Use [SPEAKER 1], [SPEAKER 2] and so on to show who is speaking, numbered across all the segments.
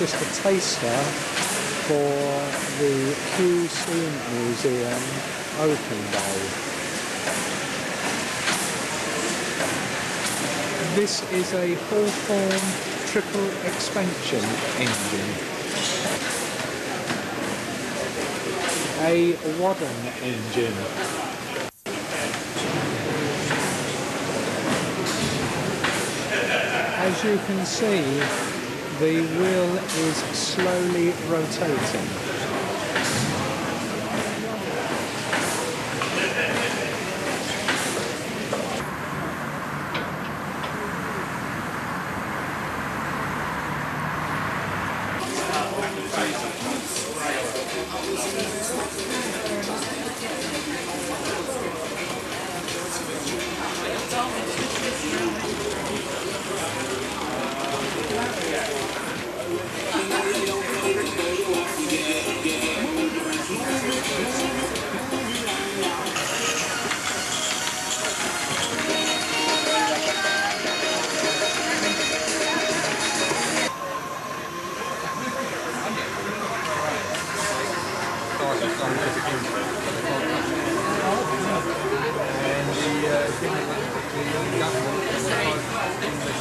[SPEAKER 1] just a taster for the QC Museum Open Day. This is a Hathorn triple expansion engine. A Wadden engine. As you can see, the wheel is slowly rotating. and the uh, the government English.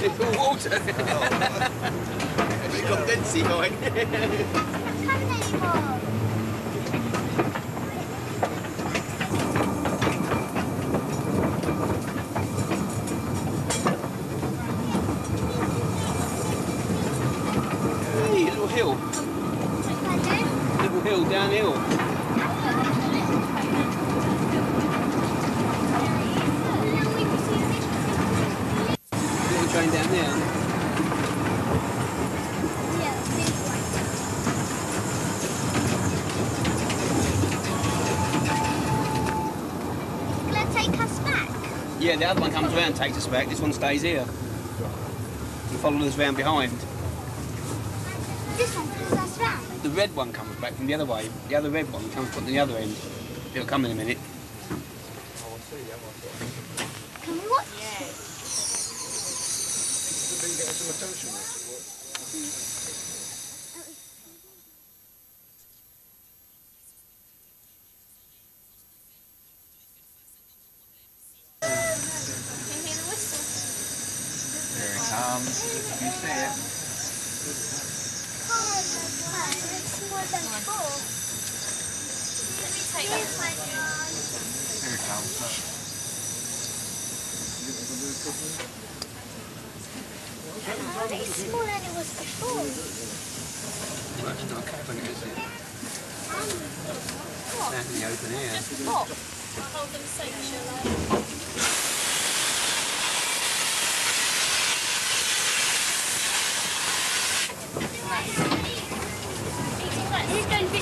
[SPEAKER 2] It's all water. We've got density going. Hey, little hill. Little hill downhill. Train down there.
[SPEAKER 3] take us back?
[SPEAKER 2] Yeah, the other one comes around, takes us back. This one stays here. And follows us round behind.
[SPEAKER 3] This one pulls us round.
[SPEAKER 2] The red one comes back from the other way. The other red one comes from the other end. It'll come in a minute.
[SPEAKER 3] Can we watch? Can you hear the oh, whistle?
[SPEAKER 4] Here it comes. You see it?
[SPEAKER 3] It's smaller than it was before.
[SPEAKER 2] It's not cabinet, is it? It's out in the open air.
[SPEAKER 3] What? Hold them safe, shall I? This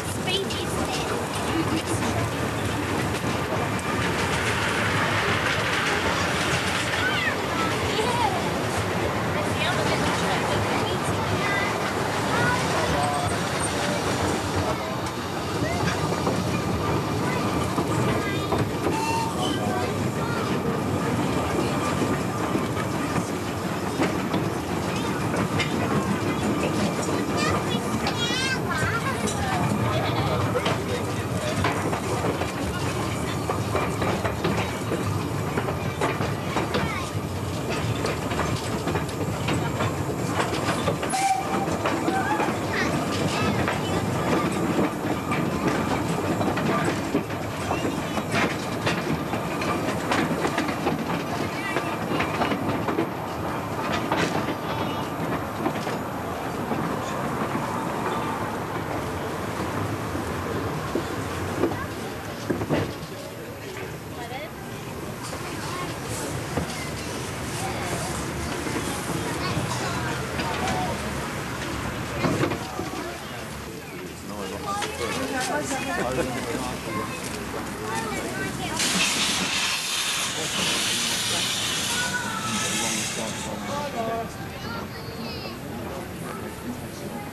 [SPEAKER 3] Thank you.